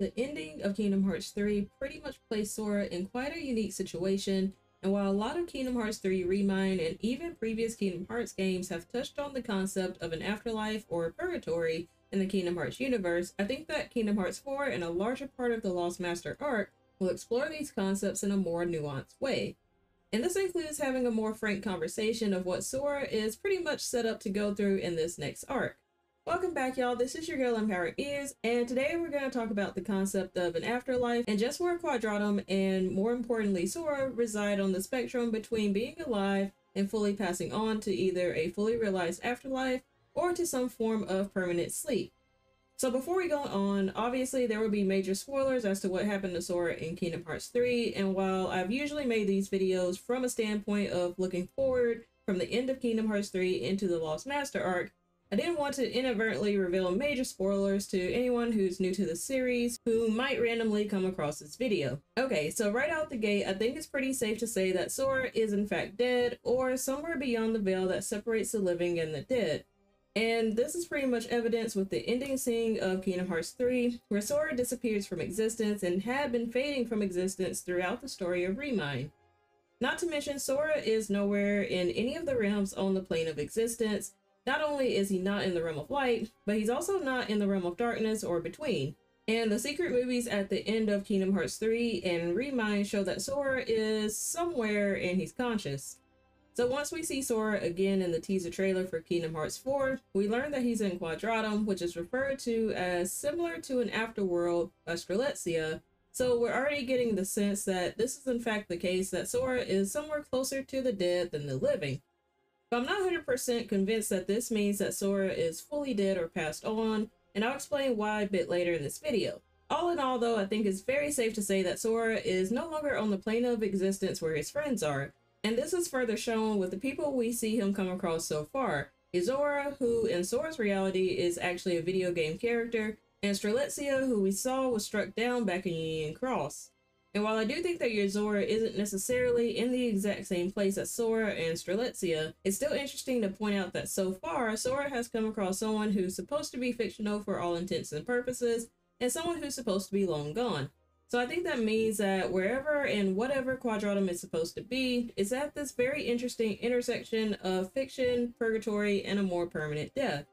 the ending of Kingdom Hearts 3 pretty much placed Sora in quite a unique situation, and while a lot of Kingdom Hearts 3 Remind and even previous Kingdom Hearts games have touched on the concept of an afterlife or purgatory in the Kingdom Hearts universe, I think that Kingdom Hearts 4 and a larger part of the Lost Master arc will explore these concepts in a more nuanced way. And this includes having a more frank conversation of what Sora is pretty much set up to go through in this next arc. Welcome back, y'all. This is your girl Empowered Ears, and today we're going to talk about the concept of an afterlife and just where Quadratum and, more importantly, Sora reside on the spectrum between being alive and fully passing on to either a fully realized afterlife or to some form of permanent sleep. So before we go on, obviously there will be major spoilers as to what happened to Sora in Kingdom Hearts 3, and while I've usually made these videos from a standpoint of looking forward from the end of Kingdom Hearts 3 into the Lost Master arc, I didn't want to inadvertently reveal major spoilers to anyone who's new to the series who might randomly come across this video. Okay, so right out the gate, I think it's pretty safe to say that Sora is in fact dead or somewhere beyond the veil that separates the living and the dead. And this is pretty much evidence with the ending scene of Kingdom Hearts 3, where Sora disappears from existence and had been fading from existence throughout the story of Remind. Not to mention, Sora is nowhere in any of the realms on the plane of existence, not only is he not in the realm of light, but he's also not in the realm of darkness or between. And the secret movies at the end of Kingdom Hearts 3 and Remind show that Sora is somewhere and he's conscious. So once we see Sora again in the teaser trailer for Kingdom Hearts 4, we learn that he's in Quadratum, which is referred to as similar to an afterworld, Strelitzia. So we're already getting the sense that this is in fact the case that Sora is somewhere closer to the dead than the living. But I'm not 100% convinced that this means that Sora is fully dead or passed on, and I'll explain why a bit later in this video. All in all though, I think it's very safe to say that Sora is no longer on the plane of existence where his friends are, and this is further shown with the people we see him come across so far. Yozora, who in Sora's reality is actually a video game character, and Strelitzia, who we saw was struck down back in Union Cross. And while I do think that Yozora isn't necessarily in the exact same place as Sora and Strelitzia, it's still interesting to point out that so far, Sora has come across someone who's supposed to be fictional for all intents and purposes, and someone who's supposed to be long gone. So I think that means that wherever and whatever Quadratum is supposed to be is at this very interesting intersection of fiction, purgatory, and a more permanent death.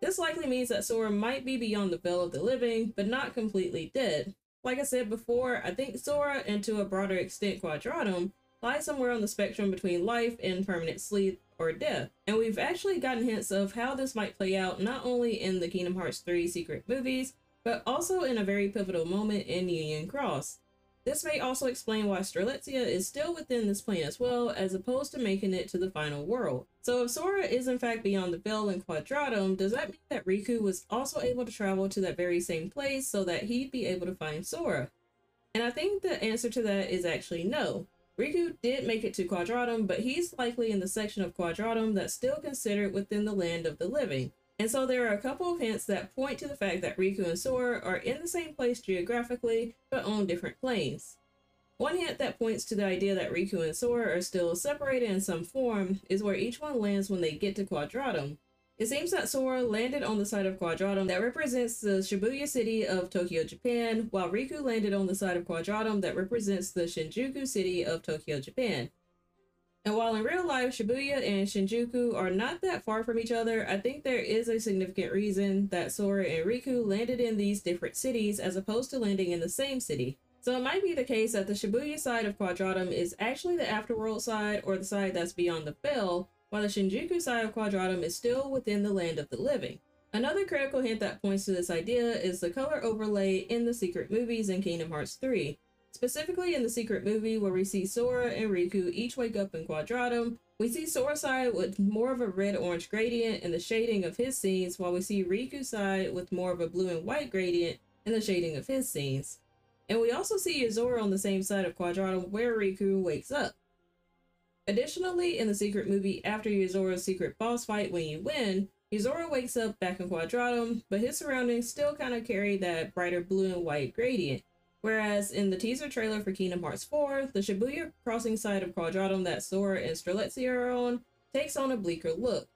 This likely means that Sora might be beyond the veil of the living, but not completely dead. Like I said before, I think Sora, and to a broader extent Quadratum, lies somewhere on the spectrum between life and permanent sleep or death. And we've actually gotten hints of how this might play out not only in the Kingdom Hearts 3 secret movies, but also in a very pivotal moment in Union Cross. This may also explain why Strelitzia is still within this plane as well, as opposed to making it to the final world. So if Sora is in fact beyond the veil in Quadratum, does that mean that Riku was also able to travel to that very same place so that he'd be able to find Sora? And I think the answer to that is actually no. Riku did make it to Quadratum, but he's likely in the section of Quadratum that's still considered within the land of the living. And so there are a couple of hints that point to the fact that Riku and Sora are in the same place geographically, but on different planes. One hint that points to the idea that Riku and Sora are still separated in some form is where each one lands when they get to Quadratum. It seems that Sora landed on the side of Quadratum that represents the Shibuya city of Tokyo, Japan, while Riku landed on the side of Quadratum that represents the Shinjuku city of Tokyo, Japan. And while in real life, Shibuya and Shinjuku are not that far from each other, I think there is a significant reason that Sora and Riku landed in these different cities as opposed to landing in the same city. So it might be the case that the Shibuya side of Quadratum is actually the Afterworld side or the side that's beyond the veil, while the Shinjuku side of Quadratum is still within the land of the living. Another critical hint that points to this idea is the color overlay in the secret movies in Kingdom Hearts 3. Specifically in the secret movie where we see Sora and Riku each wake up in Quadratum, we see Sora's side with more of a red-orange gradient in the shading of his scenes, while we see Riku's side with more of a blue and white gradient in the shading of his scenes. And we also see Yozora on the same side of Quadratum where Riku wakes up. Additionally, in the secret movie after Yozora's secret boss fight when you win, Yozora wakes up back in Quadratum, but his surroundings still kind of carry that brighter blue and white gradient. Whereas in the teaser trailer for Kingdom Hearts 4, the Shibuya crossing side of Quadratum that Sora and Strelitzia are on takes on a bleaker look,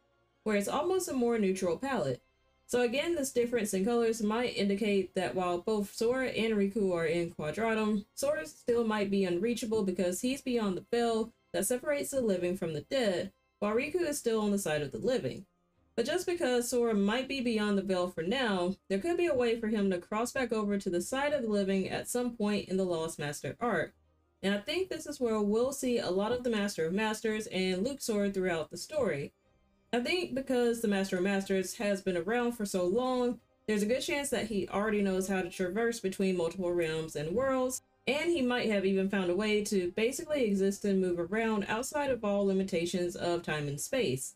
where it's almost a more neutral palette. So again, this difference in colors might indicate that while both Sora and Riku are in Quadratum, Sora still might be unreachable because he's beyond the veil that separates the living from the dead, while Riku is still on the side of the living. But just because Sora might be beyond the veil for now, there could be a way for him to cross back over to the side of the living at some point in the Lost Master arc. And I think this is where we'll see a lot of the Master of Masters and Luxord throughout the story. I think because the Master of Masters has been around for so long, there's a good chance that he already knows how to traverse between multiple realms and worlds, and he might have even found a way to basically exist and move around outside of all limitations of time and space.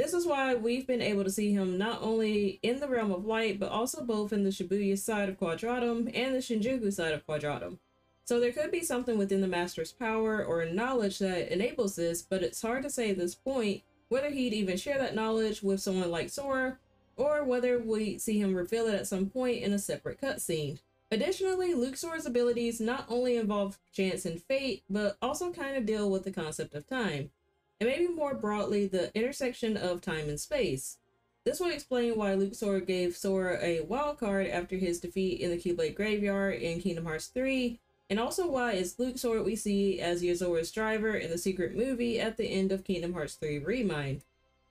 This is why we've been able to see him not only in the realm of light, but also both in the Shibuya side of Quadratum and the Shinjuku side of Quadratum. So there could be something within the Master's power or knowledge that enables this, but it's hard to say at this point whether he'd even share that knowledge with someone like Sora, or whether we see him reveal it at some point in a separate cutscene. Additionally, Luxord's abilities not only involve chance and fate, but also kind of deal with the concept of time, and maybe more broadly, the intersection of time and space. This would explain why Luxord gave Sora a wild card after his defeat in the Keyblade Graveyard in Kingdom Hearts 3, and also why it's Luxord we see as Yozora's driver in the secret movie at the end of Kingdom Hearts 3 Remind.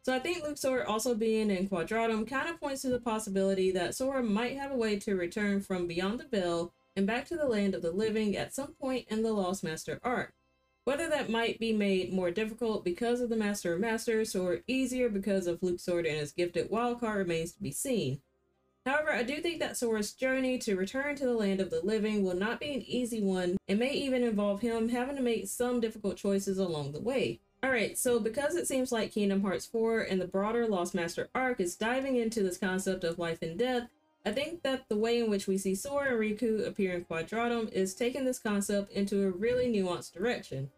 So I think Luxord also being in Quadratum kind of points to the possibility that Sora might have a way to return from beyond the veil and back to the land of the living at some point in the Lost Master arc. Whether that might be made more difficult because of the Master of Masters or easier because of Luxord and his gifted wildcard remains to be seen. However, I do think that Sora's journey to return to the land of the living will not be an easy one and may even involve him having to make some difficult choices along the way. Alright, so because it seems like Kingdom Hearts 4 and the broader Lost Master arc is diving into this concept of life and death, I think that the way in which we see Sora and Riku appear in Quadratum is taking this concept into a really nuanced direction.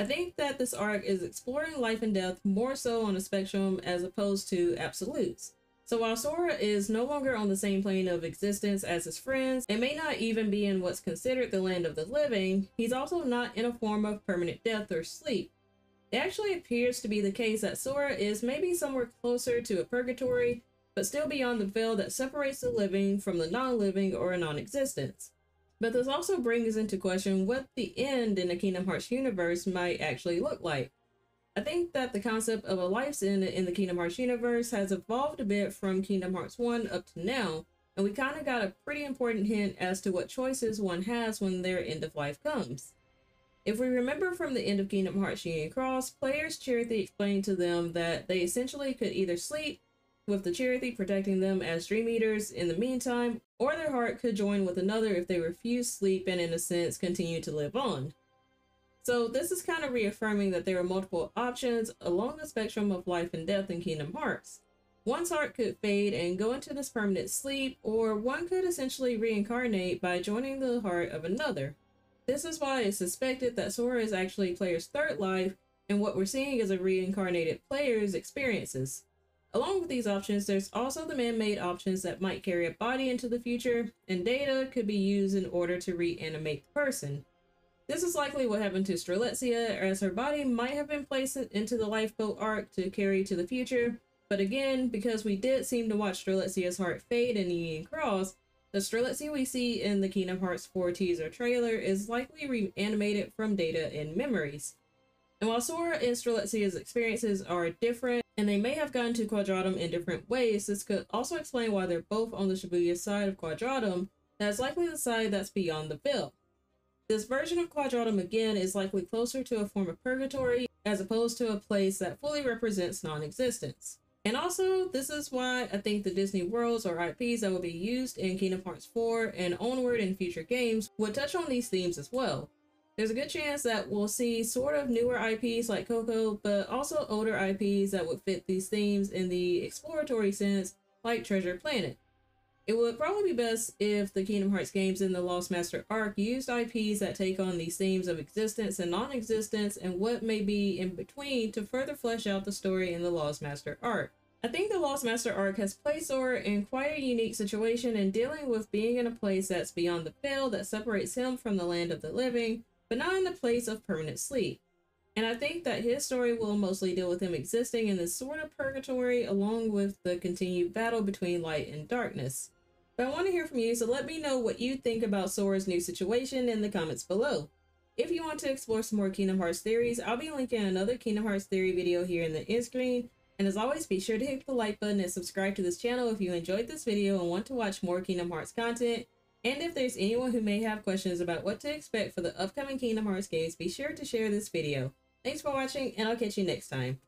I think that this arc is exploring life and death more so on a spectrum as opposed to absolutes. So while Sora is no longer on the same plane of existence as his friends, and may not even be in what's considered the land of the living, he's also not in a form of permanent death or sleep. It actually appears to be the case that Sora is maybe somewhere closer to a purgatory, but still beyond the veil that separates the living from the non-living or a non-existence. But this also brings into question what the end in the Kingdom Hearts universe might actually look like. I think that the concept of a life's end in the Kingdom Hearts universe has evolved a bit from Kingdom Hearts 1 up to now, and we kind of got a pretty important hint as to what choices one has when their end of life comes. If we remember from the end of Kingdom Hearts Union Cross, players Chirithy explained to them that they essentially could either sleep, with the Chirithy protecting them as Dream Eaters in the meantime, or their heart could join with another if they refuse sleep and in a sense continue to live on. So this is kind of reaffirming that there are multiple options along the spectrum of life and death in Kingdom Hearts. One's heart could fade and go into this permanent sleep, or one could essentially reincarnate by joining the heart of another. This is why it's suspected that Sora is actually player's third life, and what we're seeing is a reincarnated player's experiences. Along with these options, there's also the man-made options that might carry a body into the future, and data could be used in order to reanimate the person. This is likely what happened to Strelitzia, as her body might have been placed into the lifeboat ark to carry to the future, but again, because we did seem to watch Strelitzia's heart fade in Union Cross, the Strelitzia we see in the Kingdom Hearts 4 teaser trailer is likely reanimated from data and memories. And while Sora and Strelitzia's experiences are different, and they may have gone to Quadratum in different ways, this could also explain why they're both on the Shibuya side of Quadratum, that's likely the side that's beyond the veil. This version of Quadratum again is likely closer to a form of purgatory as opposed to a place that fully represents non-existence. And also, this is why I think the Disney worlds or IPs that will be used in Kingdom Hearts 4 and onward in future games would touch on these themes as well. There's a good chance that we'll see sort of newer IPs like Coco, but also older IPs that would fit these themes in the exploratory sense, like Treasure Planet. It would probably be best if the Kingdom Hearts games in the Lost Master arc used IPs that take on these themes of existence and non-existence and what may be in between to further flesh out the story in the Lost Master arc. I think the Lost Master arc has placed Sora in quite a unique situation in dealing with being in a place that's beyond the veil that separates him from the land of the living, but not in the place of permanent sleep. And I think that his story will mostly deal with him existing in this sort of purgatory along with the continued battle between light and darkness. But I want to hear from you, so let me know what you think about Sora's new situation in the comments below. If you want to explore some more Kingdom Hearts theories, I'll be linking another Kingdom Hearts theory video here in the end screen. And as always, be sure to hit the like button and subscribe to this channel if you enjoyed this video and want to watch more Kingdom Hearts content. And if there's anyone who may have questions about what to expect for the upcoming Kingdom Hearts games, be sure to share this video. Thanks for watching, and I'll catch you next time.